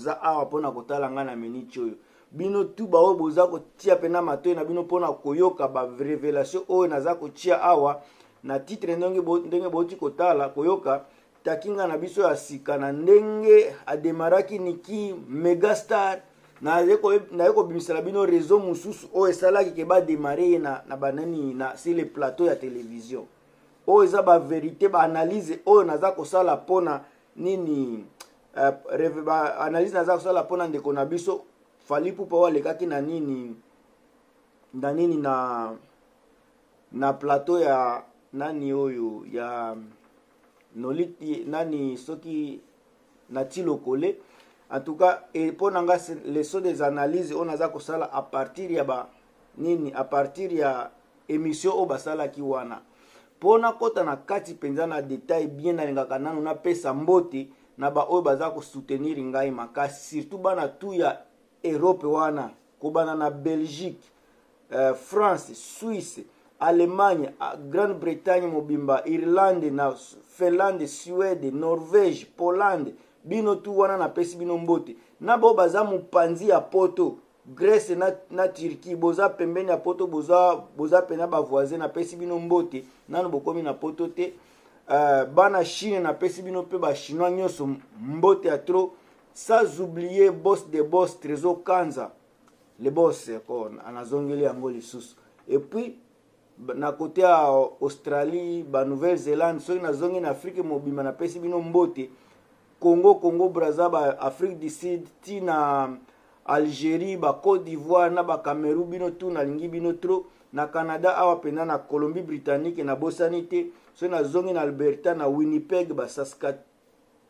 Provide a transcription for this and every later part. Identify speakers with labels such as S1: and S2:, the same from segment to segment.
S1: boza awa mpo na kotala ngai na miniti oyo bino tu baoyo boza kotia mpena matoi na bino mpo na koyoka barevelation oyo naza kotia awa na titre ndenge bouti kotala koyoka takinga na biso ya sika na ndenge ademaraki niki megastar naye kobimisela bino réseau mosusu oyo esalaki ke bademare ye na, na banani na sur le plateau ya télévision oyo eza baverité baanalyse oyo naza kosala mpona nini uh, baanalyse naza kosala mpona ndeko na biso fali pupa oyo alekaki na nini na nini na na plateau ya nani oyo ya noliti nani soki na ti lokole en tout cas mpo na nga leso des analyses oyo naza kosala à partir ya ba nini à partir ya émission oyo basalaki wana mpo nakɔta na kati mpenza na detail bien nalingaka nano napesa mbote na baoyo baza kosoutenir ngai makasi surtout bana tu ya europe wana kobanda na belgique uh, france suisse allemagne ah, grande bretagne mobimba irlande na finlande suède norvège pollande bino tu wana napesi bino mbote na bao baza mopanzi ya poto grèce na, na turquie boza pembeni ya poto boza, boza mpena bavoisin napesi bino mbote nano bokomi na poto te uh, bana chine napesi bino mpe bachinois nyonso mbote ya trop sans oublier boss de boss trésor kanza le boss ko nazongeli yango lisusu et puis na kote ya australie ba nouvelle zelande soki nazongi na afrike mobimba napesi bino mbote congo congo braza ba afrique du sud ti na algérie ba côte d'ivoire na ba camerou bino tu nalingi bino trop na canada awa mpenza na colombie britannique nabosani te soki nazongi na alberta na winnipeg ba saskatoon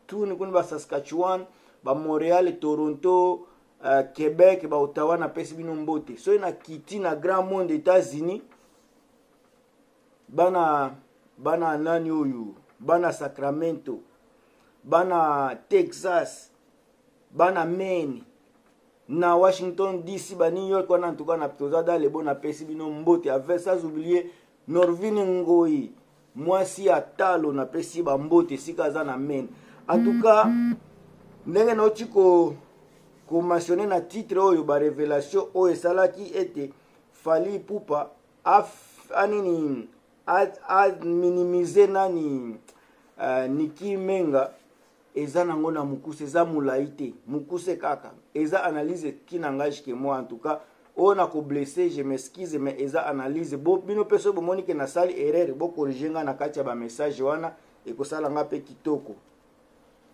S1: tuni kuna ba saskatchewan ba montreal toronto uh, québec ba ottawa napesi bino mbote soki nakiti na grand monde états-unis bana bana nani oyo bana sacramento bana texas bana maine na washington dc ba new york wana ntuka na toza dalebo napesi bino mbote avec sans oublier Norvine Ngoyi mwasi ya talo na pesi ba mbote esika aza na Maine. En tout cas ndenge nauti ko ko mentionner na titre oyo ba revelation oyo esalaki ete Fally Ipupa a anini a, a minimiser nani uh, Niki Menga eza nango na mukuse eza mulayi te mukuse kaka eza analyse qui n'engage que moi en tout cas oyo na ko blesse je m'excuse mais eza analyse bo bino pe soki bomoni ke nasali erreur bo corrige nga na kati ya ba message wana ekosala nga pe kitoko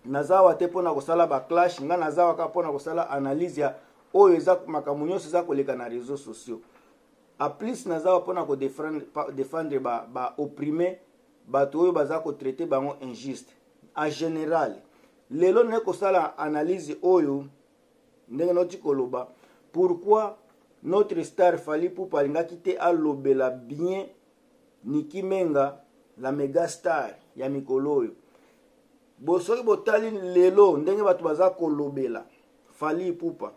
S1: nazawa te mpona kosala ba clash nga nazawa kaka mpona kosala analyse ya oyo eza makambo nyonso eza koleka na réseau sociaux a plus nazawa mpona kodefendre ba, ba opprime bato oyo baza kotraite bango injuste en général lelo naye kosala analyse oyo ndenge nauti koloba pourquoi notre star fali pupa alingaki te alobela bien niki menga la mega star ya mikolo oyo bo soki botali lelo ndenge bato baza kolobela fali pupa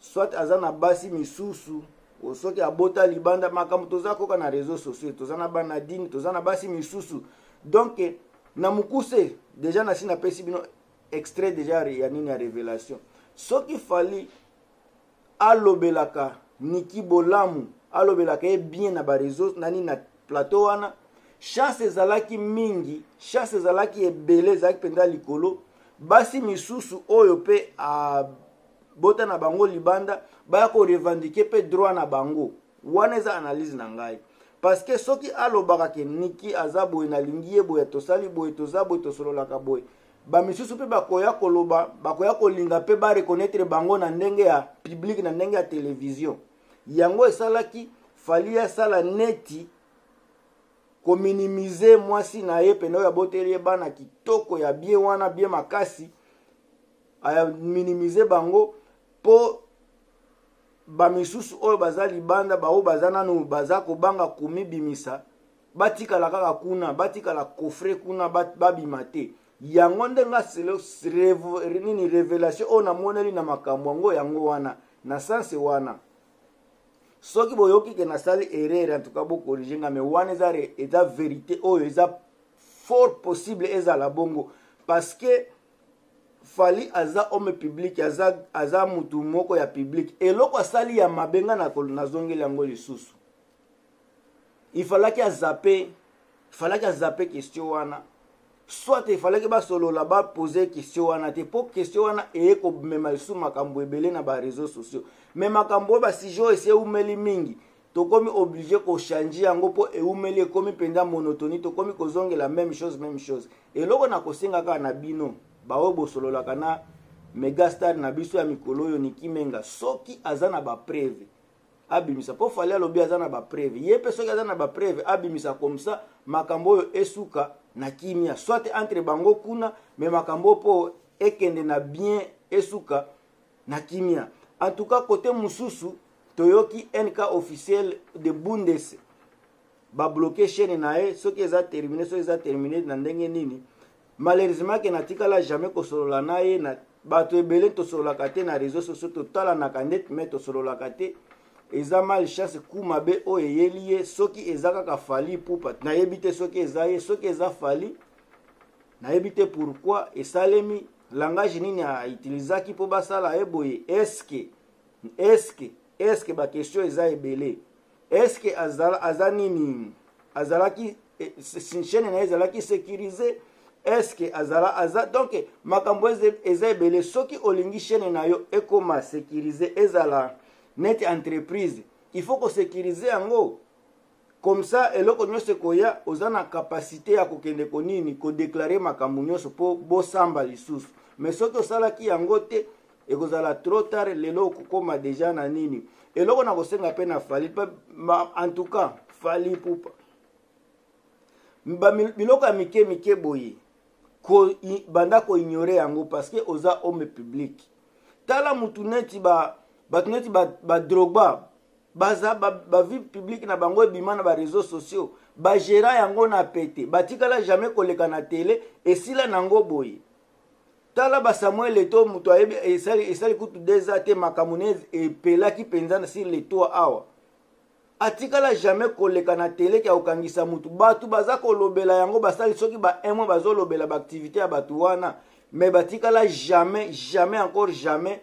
S1: soit aza na basi misusu soki abota libanda makambo toza koka na réseau sociaux toza na banadine toza na basi misusu donc na mokuse deja nasi napesi bino extrait deja ya nini ya révélation soki fali alobelaka niki bolamu alobelaka ye bien na bareseau na nini na plateau wana chance ezalaki mingi chance ezalaki ebele ezalaki mpenza likolo basi misusu oyo mpe bota na bango libanda baya ko revendiquer mpe droit na bango wana eza analyse na ngai parce que soki alobaka ke niki aza boye nalingi ye boye tosali boye toza boye tosololaka boye bamisusu mpe bakoya koloba bakoya kolinga mpe bareconnaitre bango na ndenge ya publike na ndenge ya televizio yango esalaki fali asala neti kominimize mwasi na ye pene oyo aboteli ye bana kitoko ya bie wana bie makasi a minimiser bango po bamisusu oyo baza libanda baoyo baza nano baza kobanga komibimisa batikala kaka kuna batikala kofre kuna babima te yango nde nga nini revelation oyo namoneli na makambo yango yango wana na sense wana soki boyoki ke nasali erreur en tout cas bokorige nga me wana eza, eza verité oyo eza fort possible ezala bongo parce que fali aza homme public aza, aza mutu moko ya public eloko asali ya mabe nga nazongeli yango lisusu ifalaki azape ifalaki azape question wana soit ifalaki basolola bapose question wana te mpo question wana eye komema lisusu makambo ebele na bareseau sociaux me makambo oyo basujet oyo esi eumeli mingi tokomi oblige ko change yango mpo eumeli ekomi mpenza monotonie tokomi kozongela meme chose meme chose eloko na kosenga kaka na bino baoyo bosololaka na megastar na biso ya mikolo oyo niki menga soki aza na bapreve abimisa mpo fali alobi aza na bapreve ye mpe soki aza na bapreve abimisa komsa makambo oyo esuka na kimia soit entre bango kuna me makambo oyo mpo ekende na bien esuka na kimia en tout cas kote mususu toyoki nk officiel de bundes babloke chaîne na ye soki eza termine soki eza termine na ndenge nini malheureusement ke natikala jamais kosolola na ye na bato ebele tosololaka te na réseau sociaux totalanaka nde me tosololaka te eza mal chance ku mabe oyo eyeli ye soki eza kaka fali pupa nayebi te soki eza ye soki eza fali nayebi te pourquoi esalemi langage nini autilisaki mpo basala ye boye eske eske eske baquestion eza ebele eske azala, aza nini azalaki eh, chaine na ye ezalaki sécurise eske azala aza donc makambo eza ebele soki olingi chaine na yo ekoma sécurise ezala neti entreprise il faut kosécurise yango comme ça eloko nyonso ekoya oza na capacité ya kokende konini kodeklare makambo nyonso mpo bosamba lisusu mais soki osalaki yango te ekozala trop tard lelo okokoma deja na nini eloko na kosenga mpe na fali en tout cas fali pupa biloko ya mike mike boye ko, banda koignore yango parce que oza homme public tala mutu neti ba bato neti badrogba ba baza ba, ba vie publique na bango ebima na ba réseaux sociaux bagera yango na pete batikala jamais koleka na tele esila nango boye tala basamuel eto moto ayebi esali, esali kutu deza te makambo ne epelaki mpenza na sur le toit awa atikala jamais koleka na tele kya kokangisa motu bato baza kolobela yango basali soki ba un mois bazolobela baaktivité ya bato wana mais batikala jamais jamais encore jamais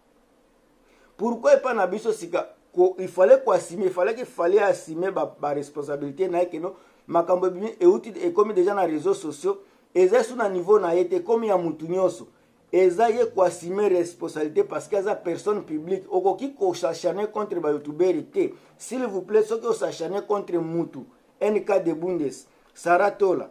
S1: pourquoi epa na biso sika ko, il fallait koasime il fallait kifale asime baresponsabilité ba na ye keno makambo ebimi euti ekomi deja na réseau sociaux eza su na niveau na ye te ekomi ya mutu nyonso eza ye koasime responsabilité parce que aza personne publique okoki kosachane contre bayoutubere te s'il vous plaît soki osachane contre mutu nk de bundes saratola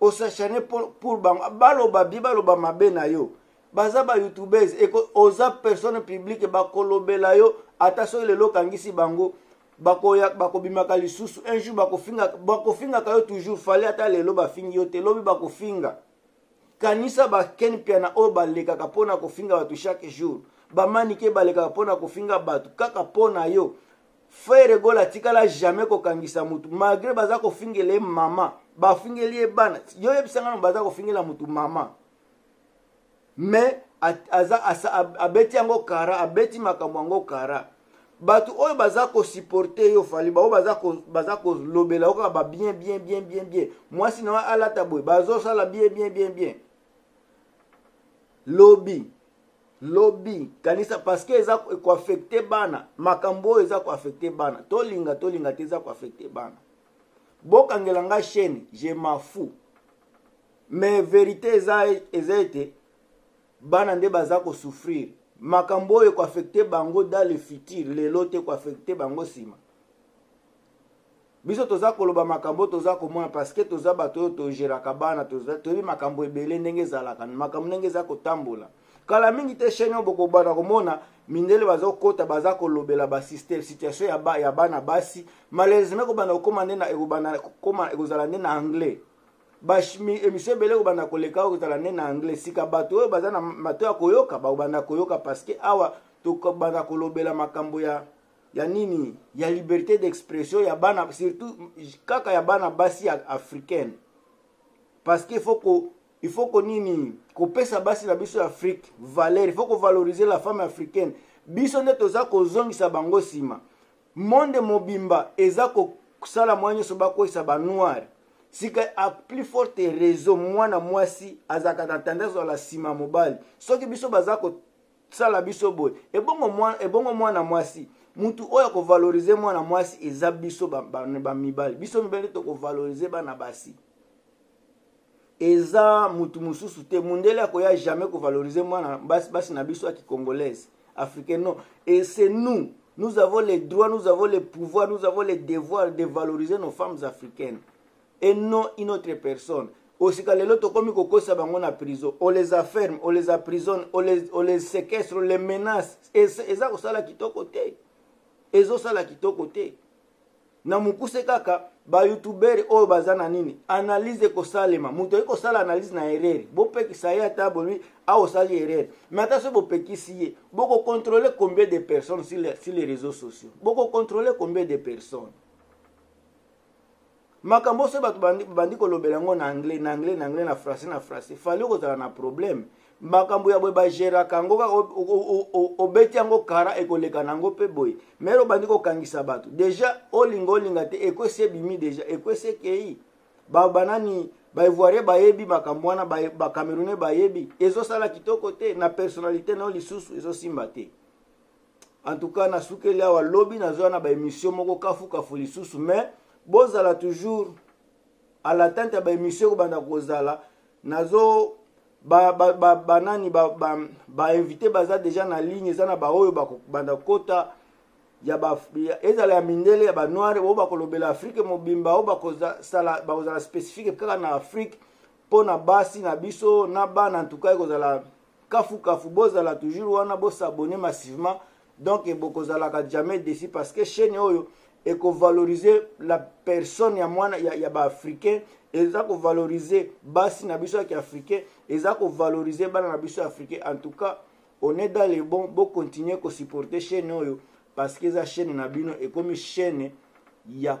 S1: osachane pour bango baloba bi baloba mabe na yo baza ba youtubers eko oza personne publique bakolobela yo ata soki lelo okangisi bango bakoya bakobimaka lisusu un jour bakofinga bakofingaka yo toujours fale ata lelo bafingi yo te lobi bakofinga kanisa baken piana oyo balekaka mpo na kofinga bato chaque jour bamanike balekaka mpo na kofinga bato kaka mpo na yo frere gol atikala jamais kokangisa motu malgre baza kofingele mama bafingeli ye bana yo yebisangano baza kofingela motu mama mais aza asa, abeti yango kara abeti makambo yango kara bato oyo baza kosupporte yo fali baoyo baza kolobela yo kaka babien bien bien bien bien mwasi na yo alata boye bazosala bien bien bien bien lobi lobi kanisa parceke eza koaffecte bana makambo oyo eza koaffecte bana tolinga tolinga te eza koaffecte bana bokangela ngai chaine je mafou mais verite eza, eza ete bana nde baza kosouffrir makambo oyo ekoaffecte bango dans le futur lelo te ekoaffecte bango nsima biso toza koloba makambo toza komona parceke toza bato oyo togeraka bana toyebi makambo ebele ndenge ezalaka makambo ndenge eza kotambola kala mingi te chaine oyo bokobana komona mindele bazokota baza kolobela basituation ya bana basi malheureusement ekobanda kokoma nde ekozala nde na anglais ba émission ebele kobanda koleka okozala nde na anglais sika bato oyo baza na mato ya koyoka bakobanda koyoka parce que awa tokobanda kolobela makambo ya ya nini ya liberté d'expression ya bana surtout kaka ya bana basi ya africaine parce que faut ko il faut ko nini kopesa basi na biso ya afrique valeur il faut kovaloriser la femme africaine biso nde toza kozongisa bango nsima Monde mobimba eza ko sala mwa nyoso ba kwesa ba noir. Sika a plus forte raison mwana mwasi azalaka na tendance wala sima ya mobali. Soki biso baza ko sala biso boye ebongo mwana ebongo mwana mwasi mutu oyo ako valoriser mwana mwasi eza biso ba, ba, ba mibali. Biso mibali to ko valoriser bana basi. eza mutu mususu te mundele akoya jamais ko valoriser mwana basi, basi na biso ya kikongolaise africain non et c'est nous nous avons les droits nous avons les pouvoirs nous avons les devoirs de valoriser nos femmes africaines et non une autre personne osika lelo tokomi kokosa bango na prison on les afferme on les aprisonne on les, on les séquestre on les menace eza kosala kitoko te ezosala kitoko te na mokuse kaka bayoutubere oyo baza na nini analyse ekosalema moto ayi kosala analyse na erreur bopekisa ye ata bolobi awa osali erreur mais ata soki bopekisi ye bokocontrole combien de personnes sur les, sur les réseaux sociaux bokocontrole combien de personnes makambo oso bato bandi kolobela yango na anglais na anglais na anglais na français na français fali okozala na problème makambo ya boye bageraka yango kaka obeti yango kara ekoleka na yango mpe boye mere obandi kokangisa bato deja olinga olinga te ekwesi ebimi deja ekwesi ekei banani baivoirien bayebi makambo wana bacamerounais bayebi ezosala kitoko te na personnalité na yo lisusu ezosimba te en tout cas nasukeli awa lobi nazoya na baémission moko kafukafu lisusu mais bozala toujours à l'attente ya baémission ekobanda kozala nazo banani ba, ba, ba, bainvité ba, baza déjà na ligne eza na baoyo bakobanda kota ya ba, ya, ezala ya mindele ya banoire oyo bakolobela afrike mobimba oyo bakozala spécifique kaka na afrike mpo na basi na biso na bana ntuka ekozala kafukafu bozala toujours wana bosabone massivement donc bokozalaka jamais desi parce que chaîne oyo ekovalorize la personne ya mwana ya, ya baafricain eza kovalorize basi na biso ya kiafricain eza kovalorize bana na biso ya africain en tout cas on est dans le bon bocontinue kosupporte chaîne oyo parce que eza chaîne na bino ekomi chaîne ya